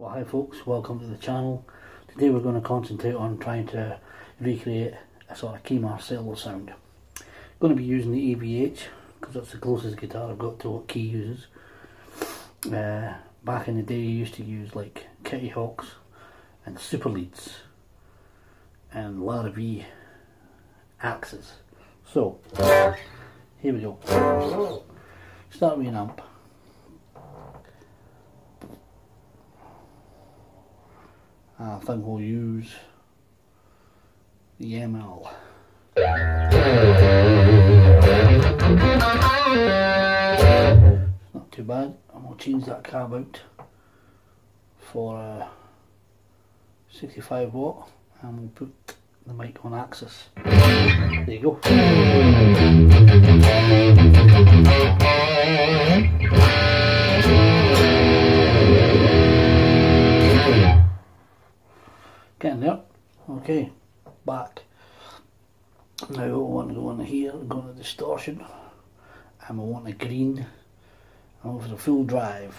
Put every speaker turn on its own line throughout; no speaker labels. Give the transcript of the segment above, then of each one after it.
Well hi folks, welcome to the channel. Today we're going to concentrate on trying to recreate a sort of Kee Marcello sound. I'm going to be using the EVH because that's the closest guitar I've got to what Kee uses. Uh, back in the day you used to use like Kitty Hawks and Super Leads and Larrivee axes. So, here we go. Start with an amp. Uh, I think we'll use the ML. Not too bad. I'm going to change that cab out for a 65 watt and we'll put the mic on axis. There you go. Getting there. Okay, back. Now I want to go in here, go into distortion, and I want a green, and over the full drive.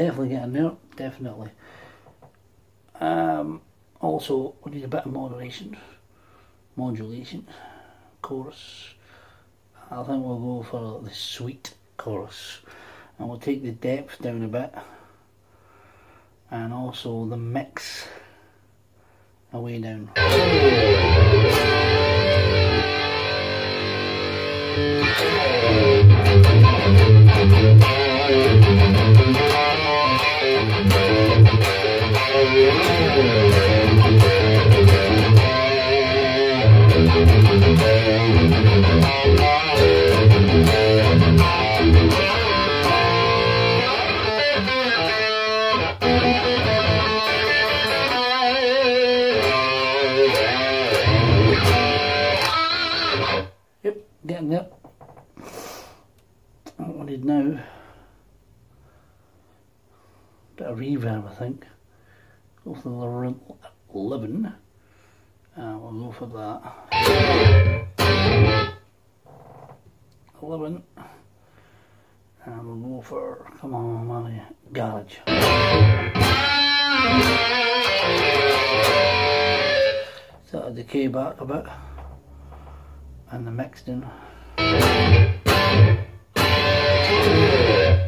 Definitely getting there, definitely. Um, also, we need a bit of moderation, modulation, chorus. I think we'll go for the sweet chorus. And we'll take the depth down a bit. And also the mix away down. Yep, getting there. I wanted now, bit of reverb I think. Go uh, for the 11. And we'll go for that. 11. And we'll go for, come on, money, garage. Sort of decay back a bit and the mixed in.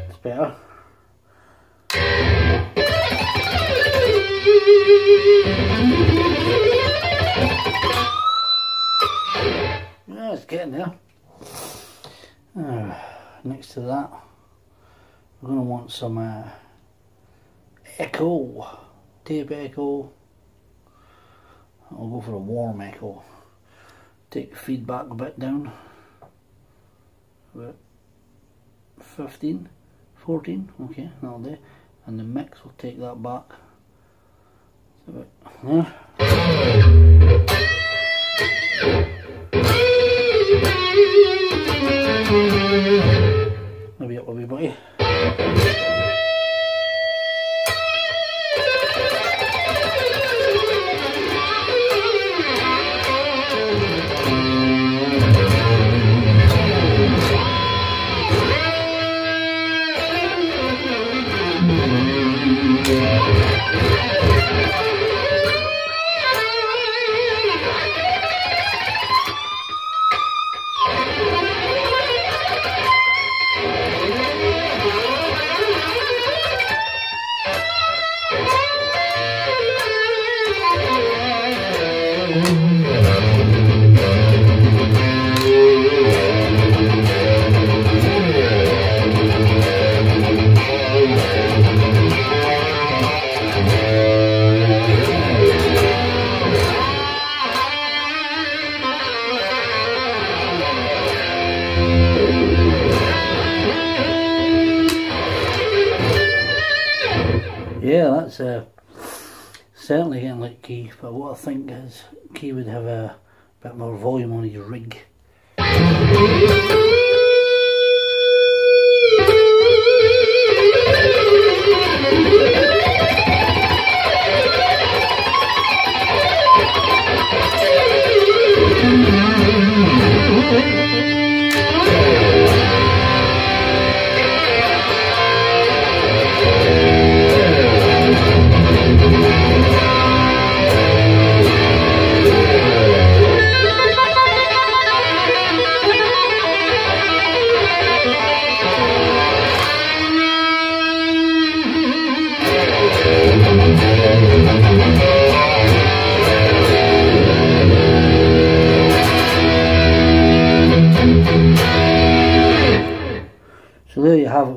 It's better. Yeah, it's getting there. Uh, next to that, we're going to want some uh, echo, tape echo. I'll go for a warm echo take the feedback a bit down about 15 14 okay that'll do and the mix will take that back about there maybe up a Yeah, that's uh, certainly getting like Kee, but what I think is Kee would have a bit more volume on his rig.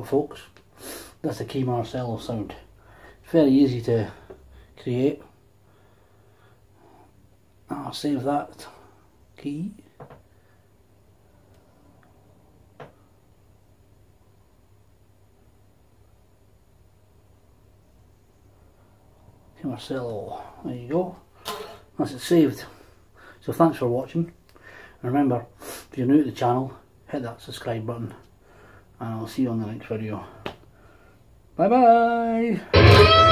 Folks. That's the Kee Marcello sound. Very easy to create. I'll save that Kee. Marcello. There you go. That's it saved. So thanks for watching. And remember, if you're new to the channel, hit that subscribe button. And I'll see you on the next video. Bye bye!